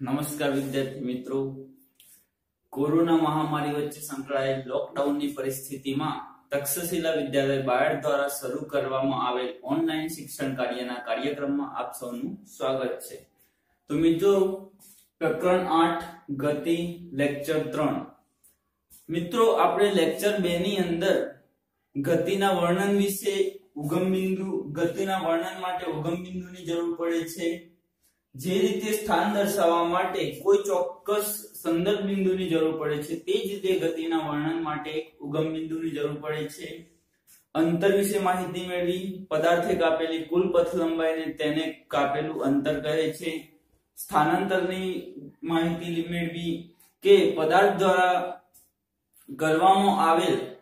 નમસ્કાર વિદ્યાર્થી મિત્રો. કોરોના મહામારી વચ્ચે સંકળાયેલ લોકડાઉનની પરિસ્થિતિમાં તક્ષશિલા વિદ્યાલય બાયડ દ્વારા શરૂ કરવામાં આવેલ ઓનલાઈન શિક્ષણ કાર્યના કાર્યક્રમમાં આપ સૌનું સ્વાગત છે. તો મિત્રો, પ્રકરણ આઠ, ગતિ, લેક્ચર ત્રણ. મિત્રો, આપણે લેક્ચર બે ની અંદર ગતિના વર્ણન વિશે ઉગમ બિંદુ ગતિના વર્ણન માટે ઉગમ બિંદુની જરૂર પડે છે. જે રીતે સ્થાન દર્શાવવા માટે કોઈ ચોક્કસ સંદર્ભ બિંદુની જરૂર પડે છે, તે જ રીતે ગતિના વર્ણન માટે ઉગમ બિંદુની જરૂર પડે છે. અંતર વિશે માહિતી મેળવી, પદાર્થે કાપેલી કુલ પથ લંબાઈને તેને કાપેલું અંતર કહે છે. સ્થાનાંતરની માહિતી મેળવી કે પદાર્થ દ્વારા કરવામાં આવેલ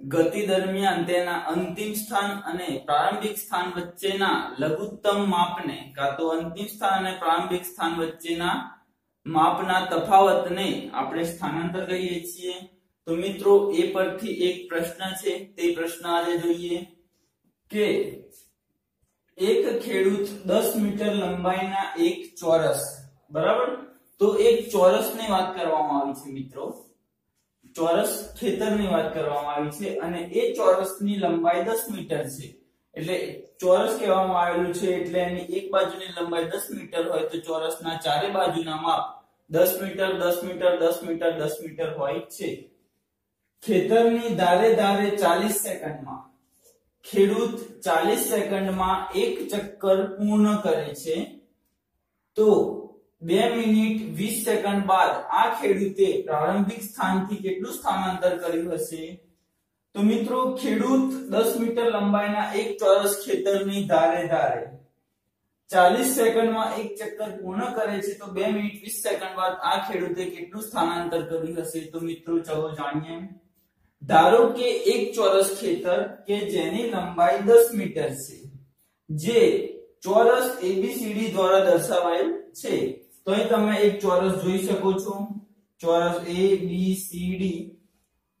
ગતિ દરમિયાન તેના અંતિમ સ્થાન અને પ્રારંભિક સ્થાન વચ્ચેના લઘુત્તમ માપને કાં તો અંતિમ સ્થાન અને પ્રારંભિક સ્થાન વચ્ચેના માપના તફાવતને આપણે સ્થાનાંતર કહીએ છીએ. તો મિત્રો, એ પરથી એક પ્રશ્ન છે. તે પ્રશ્ન આજે જોઈએ કે એક ખેડૂત 10 મીટર લંબાઈના એક ચોરસ, બરાબર? તો એક ચોરસની વાત કરવામાં આવી છે મિત્રો. ચોરસ ખેતરની વાત કરવામાં આવી છે અને એ ચોરસની લંબાઈ 10 મીટર છે. એટલે ચોરસ કહેવામાં આવેલું છે એટલે એની એક બાજુની લંબાઈ 10 મીટર હોય તો ચોરસના ચારે બાજુના માપ 10 મીટર 10 મીટર 10 મીટર 10 મીટર હોય છે. ખેતરની ધારે ધારે 40 સેકન્ડમાં, ખેડૂત 40 સેકન્ડમાં એક ચક્કર પૂર્ણ કરે છે. તો મિનિટ વીસ સેકન્ડ બાદ આ ખેડૂતે પ્રારંભિક સ્થાનથી કેટલું સ્થાનાંતર કર્યું હશે? તો મિત્રો, ખેડૂત દસ મીટર લંબાઈના એક ચોરસ ખેતરની ધારે ધારે ચાલીસ સેકન્ડમાં એક ચક્કર પૂર્ણ કરે છે, તો બે મિનિટ વીસ સેકન્ડ બાદ આ ખેડૂતે કેટલું સ્થાનાંતર કર્યું હશે? તો મિત્રો, ચલો જાણીએ. ધારો કે એક ચોરસ ખેતર કે જેની લંબાઈ દસ મીટર છે, જે ચોરસ એબીસીડી દ્વારા દર્શાવાયેલ છે તો અહીં તમે એક ચોરસ જોઈ શકો છો. ચોરસ એ બી સી ડી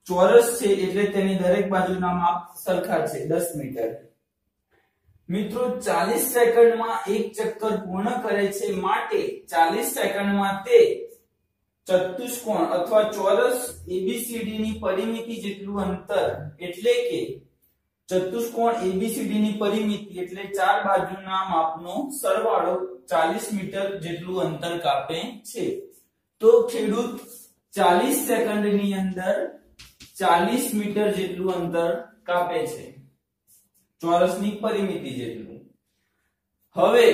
ચોરસ છે એટલે તેની દરેક બાજુના માપ સરખા છે, દસ મીટર. મિત્રો 40 સેકન્ડમાં એક ચક્કર પૂર્ણ કરે છે માટે 40 સેકન્ડમાં તે ચતુષ્કોણ અથવા ચોરસ એબીસીડી ની પરિમિતિ જેટલું અંતર એટલે કે ચતુષ્કોણ એબીસીડી ની પરિમિતિ એટલે ચાર બાજુના માપનો સરવાળો 40 મીટર જેટલું અંતર કાપે છે. તો ખેડૂત 40 સેકન્ડની અંદર 40 મીટર જેટલું અંતર કાપે છે. ચોરસની પરિમિતિ જેટલું. હવે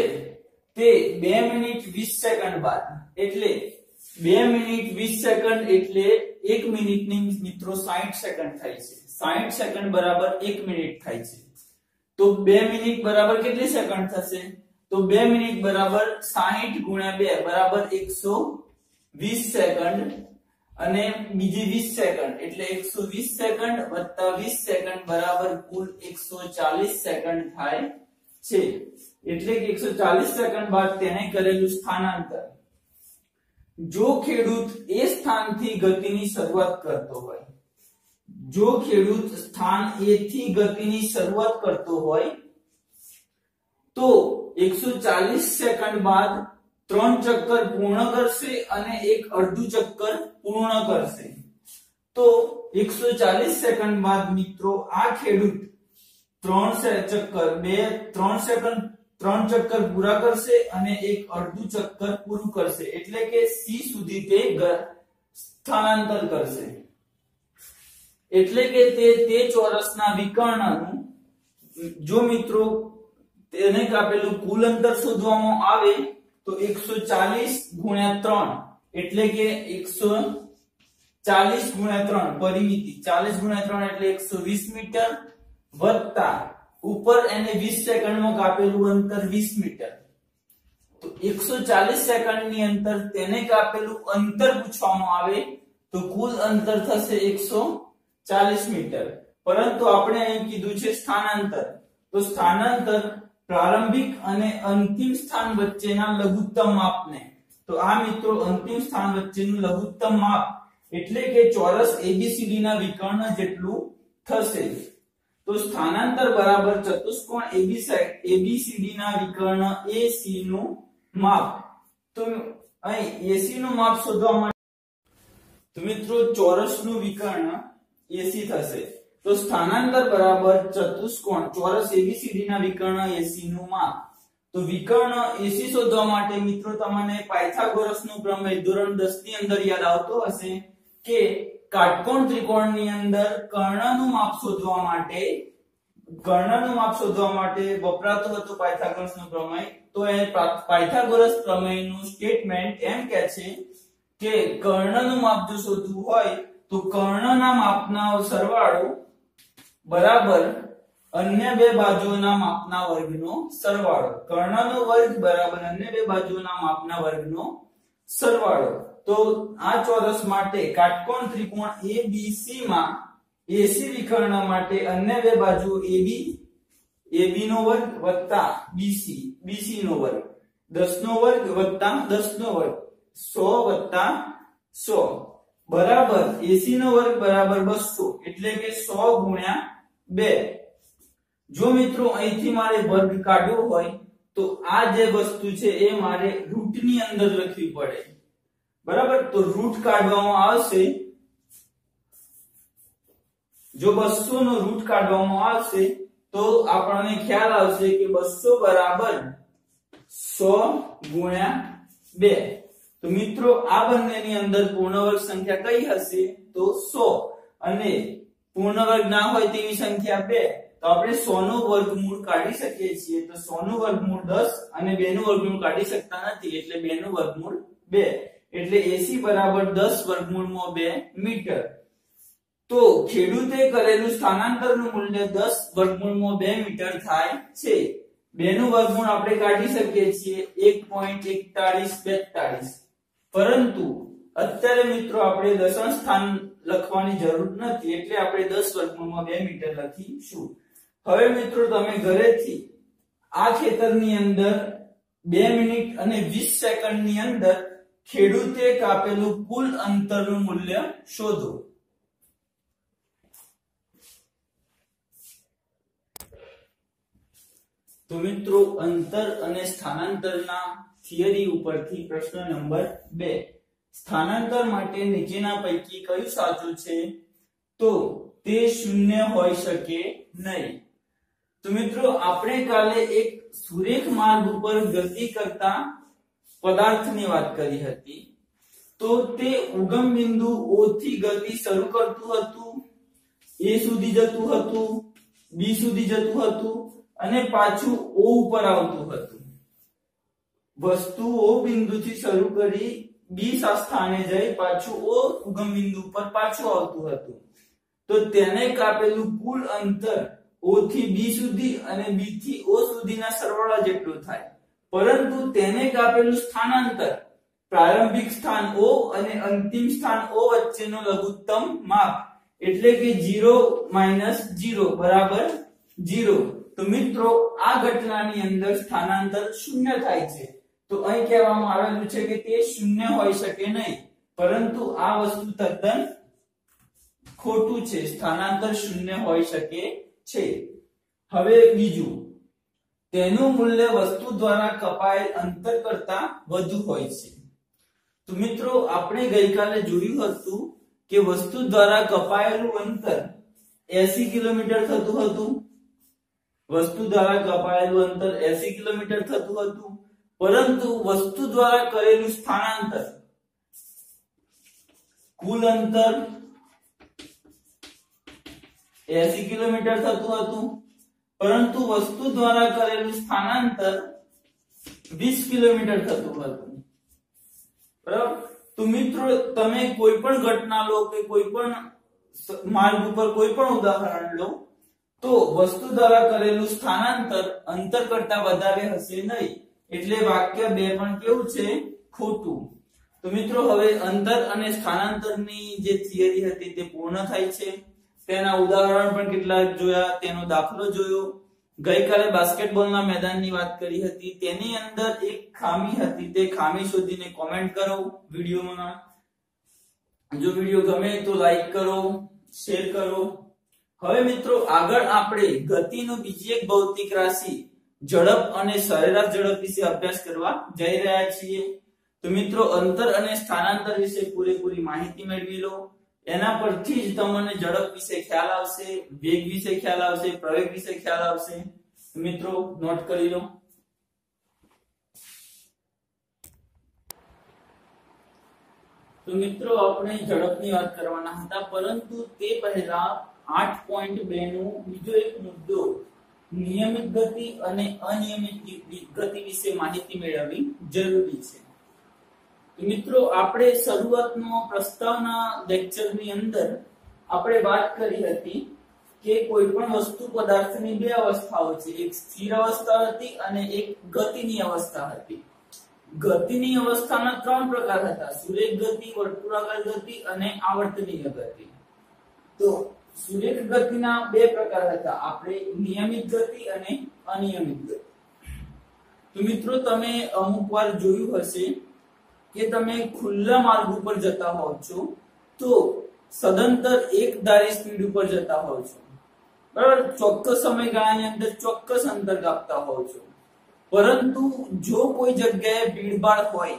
તે 2 મિનિટ 20 સેકન્ડ બાદ એટલે 2 મિનિટ 20 સેકન્ડ એટલે 1 મિનિટની મિત્રો 60 સેકન્ડ થાય છે. 60 સેકન્ડ બરાબર 1 મિનિટ થાય છે. તો 2 મિનિટ બરાબર કેટલી સેકન્ડ થશે? તો 2 મિનિટ બરાબર 60 ગુણ્યા 2 બરાબર 120 સેકન્ડ અને બીજી 20 સેકન્ડ એટલે 120 સેકન્ડ વત્તા 20 સેકન્ડ બરાબર કુલ 140 સેકન્ડ થાય છે. એટલે કે 140 સેકન્ડ બાદ તેને કરેલું સ્થાનાંતર. જો ખેડૂત એ સ્થાનથી ગતિની શરૂઆત કરતો હોય જો ખેડૂત સ્થાન A થી ગતિની શરૂઆત કરતો હોય, તો 140 સેકન્ડ બાદ ત્રણ ચક્કર પૂર્ણ કરશે અને એક અડધું ચક્કર પૂર્ણ કરશે. તો 140 સેકન્ડ બાદ મિત્રો, આ ખેડૂત ત્રણ ચક્કર, બે, ત્રણ સેકન્ડ, ત્રણ ચક્કર પૂરા કરશે અને એક અડધું ચક્કર પૂરું કરશે. એટલે કે સી સુધી તે સ્થાનાંતર કરશે. એટલે કે તે તે ચોરસના વિકર્ણનું, જો મિત્રો તેને કાપેલું કુલ અંતર શોધવામાં આવે, તો 140 ગુણ્યા 3 એટલે કે 140 ગુણ્યા 3 પરિમિતિ. 40 ગુણ્યા 3 એટલે 120 મીટર વત્તા ઉપર એને 20 સેકન્ડમાં કાપેલું અંતર 20 મીટર. તો 140 સેકન્ડની અંતર તેને કાપેલું અંતર પૂછવામાં આવે, તો કુલ અંતર થશે 140 મીટર પરંતુ આપણે અહીં કીધું છે સ્થાનાંતર તો સ્થાનાંતર પ્રારંભિક અને અંતિમ સ્થાન વચ્ચેના લઘુત્તમ માપને તો આ મિત્રો અંતિમ સ્થાન વચ્ચેનું લઘુત્તમ માપ એટલે કે ચોરસ એબીસીડી ના વિકર્ણ જેટલું થશે। તો સ્થાનાંતર બરાબર ચતુષ્કોણ એબીસીડી ના વિકર્ણ AC નું માપ। તો અહીં એસી નું માપ શોધવા માટે તો મિત્રો, ચોરસનું વિકર્ણ એસી થશે. તો સ્થાનાંતર બરાબર ચતુષ્કોણ, ચોરસ એબીસીડી ના વિકર્ણ એસી નું માપ તો વિકર્ણ એસી શોધવા માટે મિત્રો તમને પાયથાગોરસનો પ્રમેય ધોરણ 10 ની અંદર યાદ આવતો હશે કે કાટકોણ ત્રિકોણની અંદર કર્ણનું માપ શોધવા માટે, કર્ણનું માપ શોધવા માટે વપરાતું હતું પાયથાગોરસનો પ્રમેય. તો એ પાયથાગોરસ પ્રમેયનું સ્ટેટમેન્ટ એમ કહે છે કે કર્ણનું માપ જો શોધવું હોય તો કર્ણના માપના સરવાળો બરાબર અન્ય બે બાજુઓના માપના વર્ગનો સરવાળો. કર્ણનો વર્ગ બરાબર અન્ય બે બાજુઓના માપના વર્ગનો સરવાળો. તો આ ચોરસ માટે કાટકોણ ત્રિકોણ ABC માં AC વિકર્ણ માટે અન્ય બે બાજુ AB AB નો વર્ગ વત્તા BC BC નો વર્ગ. 10 નો વર્ગ વત્તા 10 નો વર્ગ. 100 વત્તા 100 બરાબર એસી નો વર્ગ બરાબર બસો, એટલે કે સો ગુણ્યા બે. જો મિત્રો અહીંથી મારે વર્ગ કાઢવો હોય, તો આ જે વસ્તુ છે એ મારે રૂટની અંદર લખવી પડે. બરાબર? તો રૂટ કાઢવામાં આવશે. જો બસો નો રૂટ કાઢવામાં આવશે, તો આપણને ખ્યાલ આવશે કે બસો બરાબર સો ગુણ્યા 2 તો મિત્રો, આ બંનેની અંદર પૂર્ણ વર્ગ સંખ્યા કઈ હશે? તો 100 અને પૂર્ણ વર્ગ ના હોય તેવી સંખ્યા 2 તો આપણે 100 નું વર્ગમૂળ કાઢી શકીએ છીએ. તો 100 નું વર્ગમૂળ 10 અને 2 નું વર્ગમૂળ કાઢી શકતા નથી, એટલે 2 નું વર્ગમૂળ 2 એટલે AC બરાબર દસ વર્ગમૂળમાં 2 મીટર. તો ખેડૂતે કરેલું સ્થાનાંતરનું મૂલ્ય 10 વર્ગમૂળમાં 2 મીટર થાય છે. 2 નું વર્ગમૂળ આપણે કાઢી શકીએ છીએ 1.4142 પરંતુ અત્યારે મિત્રો આપણે દશાંશ સ્થાન લખવાની જરૂર નથી, એટલે આપણે દસ વર્ગમૂળમાં બે મીટર લખીશું. હવે મિત્રો તમે ઘરેથી આ ખેતરની અંદર બે મિનિટ અને 20 સેકન્ડની અંદર ખેડૂતે કાપેલું કુલ અંતરનું મૂલ્ય શોધો. તો મિત્રો અંતર અને સ્થાનાંતરના થિયરી ઉપરથી પ્રશ્ન નંબર બે. સ્થાનાંતર માટે નીચેના પૈકી કયું સાચું છે? તો તે શૂન્ય હોઈ શકે નહીં. તો મિત્રો, આપણે કાલે એક સુરેખ માર્ગ ઉપર ગતિ કરતા પદાર્થની વાત કરી હતી. તો તે ઉગમ બિંદુ O થી ગતિ શરૂ કરતું હતું, A સુધી જતું હતું, B સુધી જતું હતું અને પાછું O ઉપર આવતું હતું. વસ્તુ O બિંદુથી શરૂ કરી બી સ્થાને જઈ પાછું ઓ ઉગમ બિંદુ પર પાછું આવતું હતું. તો તેને કાપેલું કુલ અંતર ઓ થી બી સુધી અને બી થી ઓ સુધીના સરવાળા જેટલું થાય. પરંતુ તેને કાપેલું સ્થાનાંતર, પ્રારંભિક સ્થાન ઓ અને અંતિમ સ્થાન ઓ વચ્ચેનો લઘુત્તમ માપ. એટલે કે 0 0 બરાબર 0 તો મિત્રો, આ ઘટનાની અંદર સ્થાનાંતર શૂન્ય થાય છે. તો અહીં કહેવામાં આવેલું છે કે તે શૂન્ય હોઈ શકે નહીં. પરંતુ આ વસ્તુ તદ્દન ખોટું છે. સ્થાનાંતર શૂન્ય હોઈ શકે છે. હવે બીજું. તેનું મૂલ્ય વસ્તુ દ્વારા કપાયેલ અંતર કરતા વધુ હોય છે. તો મિત્રો, આપણે ગઈકાલે જોયું હતું કે વસ્તુ દ્વારા કપાયેલું અંતર 80 કિલોમીટર થતું હતું. વસ્તુ દ્વારા કપાયેલું અંતર 80 કિલોમીટર થતું હતું. પરંતુ વસ્તુ દ્વારા કરેલું સ્થાનાંતર, કુલ અંતર 80 કિલોમીટર થતું હતું, પરંતુ વસ્તુ દ્વારા કરેલું સ્થાનાંતર 20 કિલોમીટર થતું હતું. બરાબર? તો મિત્રો, તમે કોઈ પણ ઘટના લો કે કોઈ પણ માર્ગ ઉપર કોઈ પણ ઉદાહરણ લો, તો વસ્તુ દ્વારા કરેલું સ્થાનાંતર અંતર કરતા વધારે હશે નહીં. એટલે વાક્ય બે પણ કેવું છે? ખોટું. તો મિત્રો, હવે અંતર અને સ્થાનાંતરની જે થિયરી હતી તે પૂર્ણ થાય છે. તેના ઉદાહરણ પણ કેટલાક જોયા, તેનો દાખલો જોયો. ગઈકાલે બાસ્કેટબોલના મેદાનની વાત કરી હતી. તેની અંદર એક ખામી હતી, તે ખામી શોધીને કોમેન્ટ કરો વિડીયોમાં. જો વીડિયો ગમે તો લાઈક કરો શેર કરો. હવે મિત્રો, આગળ આપણે ગતિનો બીજી એક ભૌતિક રાશિ ઝડપ અને સરેરાશ ઝડપ વિશે અભ્યાસ કરવા જઈ રહ્યા છીએ. તો મિત્રો, અંતર અને સ્થાનાંતર વિશે પૂરેપૂરી માહિતી મેળવી લો. એના પરથી જ તમને ઝડપ વિશે ખ્યાલ આવશે, વેગ વિશે ખ્યાલ આવશે, પ્રવેગ વિશે ખ્યાલ આવશે. મિત્રો, નોટ કરી લો. તો મિત્રો, આપણે ઝડપની વાત કરવાના હતા, પરંતુ તે પહેલા 8.2 નું બીજો એક મુદ્દો નિયમિત ગતિ અને અનિયમિત ગતિ વિશે માહિતી મેળવવી જરૂરી છે. મિત્રો, આપણે શરૂઆતનો પ્રસ્તાવના લેક્ચરની અંદર આપણે વાત કરી હતી કે કોઈ પણ વસ્તુ પદાર્થની બે અવસ્થાઓ છે. એક સ્થિર અવસ્થા હતી અને એક ગતિની અવસ્થા હતી. ગતિની અવસ્થાના ત્રણ પ્રકાર હતા. સુરેખ ગતિ, વર્તુળાકાર ગતિ અને આવર્તનીય ગતિ. તો સુરેખ ગતિના બે પ્રકાર હતા. આપણે નિયમિત ગતિ અને અનિયમિત ગતિ. તો મિત્રો, તમે અમુક વાર જોયું હશે કે તમે ખુલ્લા માર્ગ ઉપર જતા હોવ છો, તો સદંતર એક ધારી સ્પીડ ઉપર જતા હોવ છો. બરાબર? ચોક્કસ સમયગાળાની અંદર ચોક્કસ અંતર કાપતા હોવ છો. પરંતુ જો કોઈ જગ્યાએ ભીડભાડ હોય,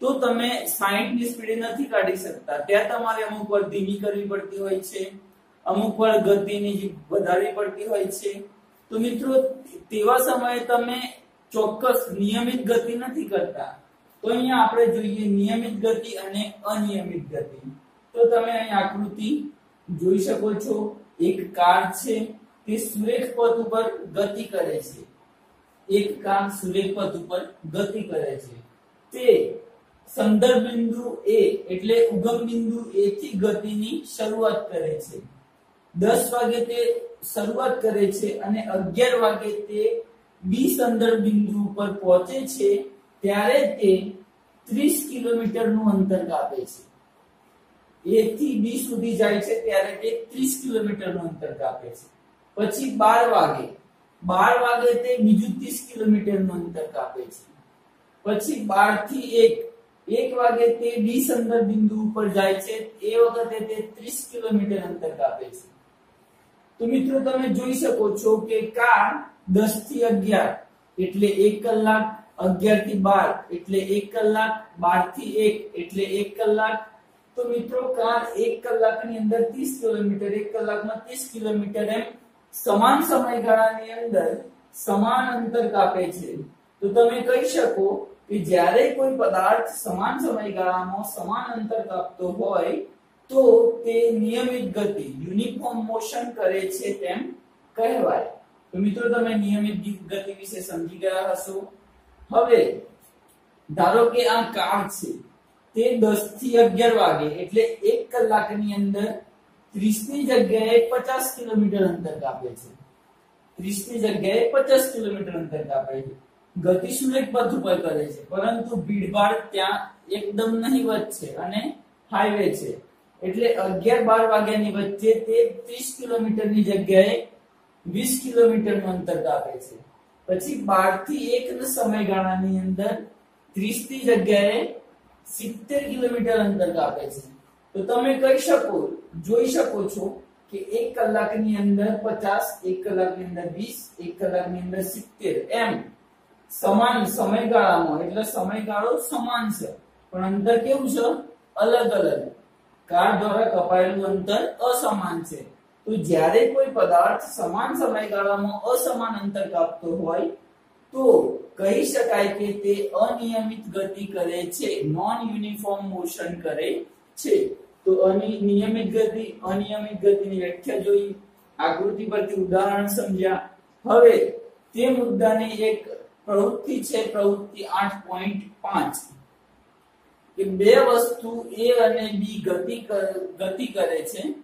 તો તમે 60 ની સ્પીડે નથી કાઢી શકતા. ત્યાં તમારે અમુક વાર ધીમી કરવી પડતી હોય છે. અમુક વાર ગતિની વધારે પડતી હોય છે. તો મિત્રો, તેવા સમયે તમે ચોક્કસ નિયમિત ગતિ નથી કરતા. તો અહીંયા આપણે જોઈએ નિયમિત ગતિ અને અનિયમિત ગતિ. તો તમે અહીં આકૃતિ જોઈ શકો છો. એક કાર છે, તે સુરેખ પથ ઉપર ગતિ કરે છે. એક કાર સુરેખ પથ ઉપર ગતિ કરે છે. તે સંદર્ભ બિંદુ એ એટલે ઉગમ બિંદુ એ થી ગતિની શરૂઆત કરે છે. 10 વાગે તે શરૂઆત કરે છે અને 11 વાગે તે બી સંદર્ભ બિંદુ ઉપર પહોંચે છે, ત્યારે તે 30 કિલોમીટરનું અંતર કાપે છે. એ થી બી સુધી જાય છે, ત્યારે તે 30 કિલોમીટરનું અંતર કાપે છે. પછી બાર વાગે બાર વાગે તે બીજું 30 કિલોમીટરનું અંતર કાપે છે. પછી બારથી 1 1 વાગે તે બી સંદર્ભ બિંદુ ઉપર જાય છે, એ વખતે તે 30 કિલોમીટર અંતર કાપે છે. તો મિત્રો તમે જોઈ શકો છો કે કાર 10 થી 11 એટલે 1 કલાક 11 થી 12 એટલે 1 કલાક 12 થી 1 એટલે 1 કલાક. તો મિત્રો, કાર 1 કલાકની અંદર 30 કિલોમીટર 1 કલાકમાં 30 કિલોમીટર એમ સમાન સમયગાળાની અંદર સમાન અંતર કાપે છે. તો તમે કહી શકો કે જ્યારે કોઈ પદાર્થ સમાન સમયગાળામાં સમાન અંતર કાપતો હોય તો તે નિયમિત ગતિ યુનિફોર્મ મોશન કરે છે તેમ કહેવાય. તો મિત્રો, તમે નિયમિત ગતિ વિશે સમજી ગયા હશો. હવે, ધારો કે આ કાર છે, તે 10 થી 11 વાગે, એટલે 1 કલાકની અંદર 30 ની જગ્યાએ 50 કિલોમીટર અંતર કાપે છે. 30 ની જગ્યાએ 50 કિલોમીટર અંતર કાપે છે. ગતિશીલ એક પથ ઉપર કરે છે, પરંતુ ભીડભાડ ત્યાં એકદમ નહીવત છે અને હાઈવે છે. એટલે 11 12 વાગ્યાની વચ્ચે તે 30 કિલોમીટરની જગ્યાએ વીસ કિલોમીટરનું અંતર કાપે છે. પછી બારથી એક સમયગાળાની અંદર 30 ની જગ્યાએ 70 કિલોમીટર અંતર કાપે છે. તો તમે કહી શકો, જોઈ શકો છો કે એક કલાકની અંદર 50 1 કલાકની અંદર વીસ, એક કલાકની અંદર 70 એમ. સમાન સમયગાળામાં. એટલે સમયગાળો સમાન છે. પણ અંતર કેવું છે? અલગ અલગ કાર દ્વારા કપાયેલું અંતર અસમાન છે. તો જ્યારે કોઈ પદાર્થ સમાન સમયગાળામાં અસમાન અંતર કાપતો હોય, તો કહી શકાય કે તે અનિયમિત ગતિ કરે છે નોન યુનિફોર્મ મોશન કરે છે. તો નિયમિત ગતિ, અનિયમિત ગતિની વ્યાખ્યા જોઈ. આકૃતિ પરથી ઉદાહરણ સમજ્યા. હવે તે મુદ્દાની એક પ્રવૃત્તિ છે, પ્રવૃત્તિ 8.5 કે બે વસ્તુ A અને B ગતિ ગતિ કરે છે.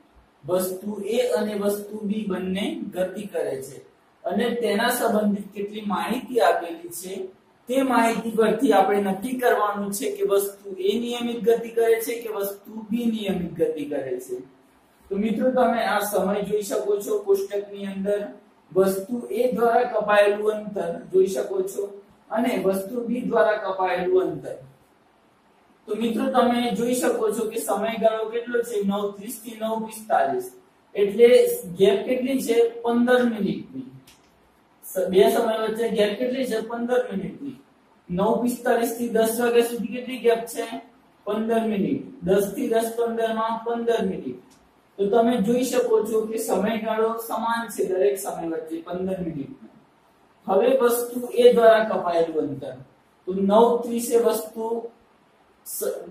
વસ્તુ A અને વસ્તુ B બંને ગતિ કરે છે. અને તેના સંબંધિત કેટલી માહિતી આપેલી છે, તે માહિતી પરથી આપણે નક્કી કરવાનું છે કે વસ્તુ A નિયમિત ગતિ કરે છે કે વસ્તુ B નિયમિત ગતિ કરે છે. તો મિત્રો, તમે આ સમય જોઈ શકો છો કોષ્ટકની અંદર. વસ્તુ A દ્વારા કપાયેલું અંતર જોઈ શકો છો. અને વસ્તુ B દ્વારા કપાયેલું અંતર. તો મિત્રો તમે જોઈ શકો છો કે સમયગાળો કેટલો છે? 9:30 થી 9:45 એટલે ગેપ કેટલી છે? 15 મિનિટની. બે સમય વચ્ચે ગેપ કેટલી છે? 15 મિનિટની. નવ પિસ્તાલીસથી દસ વાગ્યા સુધી કેટલી ગેપ છે? પંદર મિનિટ. 10 થી દસ પંદરમાં પંદર મિનિટ. તો તમે જોઈ શકો છો કે સમયગાળો સમાન છે દરેક સમય વચ્ચે, પંદર મિનિટનો. હવે વસ્તુ એ દ્વારા કપાયેલું અંતર. તો નવ, ત્રીસે વસ્તુ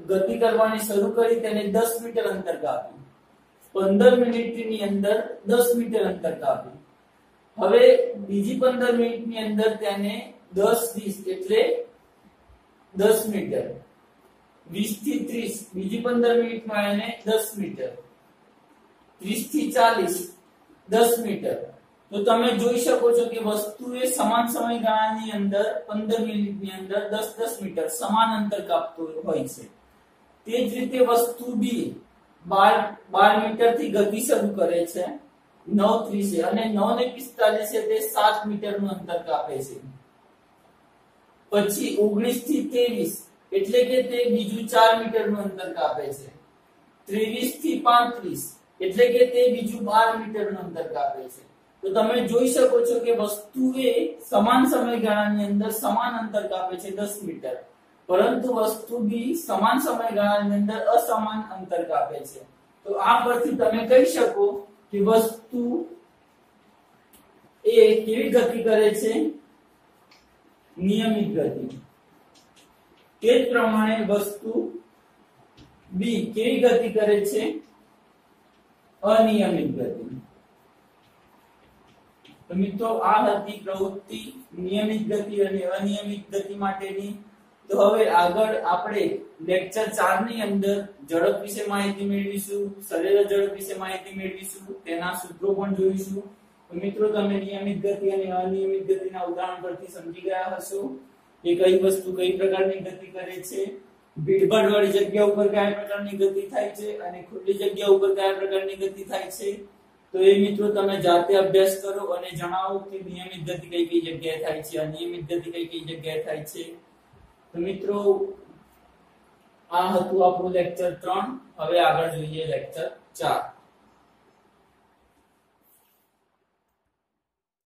ગતિ કરવાની શરૂ કરી તેને દસ મીટર અંતર કાપ્યું. પંદર મિનિટની અંદર દસ મીટર અંતર કાપ્યું. હવે બીજી પંદર મિનિટની અંદર તેને દસ વીસ એટલે દસ મીટર. વીસથી ત્રીસ, બીજી પંદર મિનિટમાં એને દસ મીટર. ત્રીસથી ચાલીસ, દસ મીટર. તો તમે જોઈ શકો છો કે વસ્તુએ સમાન સમયગાળાની અંદર પંદર મિનિટની અંદર 10 10 મીટર સમાન અંતર કાપતું હોય છે. તે જ રીતે વસ્તુ બી 12 12 મીટરથી ગતિ શરૂ કરે છે, નવ ત્રીસે અને 9 ને પિસ્તાલીસે તે સાત મીટરનું અંતર કાપે છે. પછી ઓગણીસથી ત્રેવીસ એટલે કે તે બીજું ચાર મીટરનું અંતર કાપે છે. ત્રેવીસથી પાંત્રીસ એટલે કે તે બીજું બાર મીટરનું અંતર કાપે છે. તો તમે જોઈ શકો છો કે વસ્તુએ સમાન સમયગાળાની અંદર સમાન અંતર કાપે છે દસ મીટર. પરંતુ વસ્તુ બી સમાન સમયગાળાની અંદર અસમાન અંતર કાપે છે. તો આ પરથી તમે કહી શકો કે વસ્તુ એ કેવી ગતિ કરે છે? નિયમિત ગતિ. તે જ પ્રમાણે વસ્તુ બી કેવી ગતિ કરે છે? અનિયમિત ગતિ. તો મિત્રો, આ હતી પ્રવૃત્તિ નિયમિત ગતિ અને અનિયમિત ગતિ માટેની. તો હવે આગળ આપણે લેક્ચર 4 ની અંદર ઝડપ વિશે માહિતી મેળવીશું, સરેરાશ ઝડપ વિશે માહિતી મેળવીશું, તેના સૂત્રો પણ જોઈશું. તો મિત્રો, તમે નિયમિત ગતિ અને અનિયમિત ગતિના ઉદાહરણ પરથી સમજી ગયા હશો કે કઈ વસ્તુ કઈ પ્રકારની ગતિ કરે છે. ભીડભાડ વાળી જગ્યા ઉપર કયા પ્રકારની ગતિ થાય છે અને ખુલ્લી જગ્યા ઉપર કયા પ્રકારની ગતિ થાય છે. તો એ મિત્રો તમે જાતે અભ્યાસ કરો અને જણાવો કે નિયમિત ગતિ કઈ કઈ જગ્યાએ થાય છે, અનિયમિત ગતિ કઈ કઈ જગ્યાએ થાય છે. તો મિત્રો, આ હતું આપણું લેક્ચર ત્રણ. હવે આગળ જોઈએ લેક્ચર 4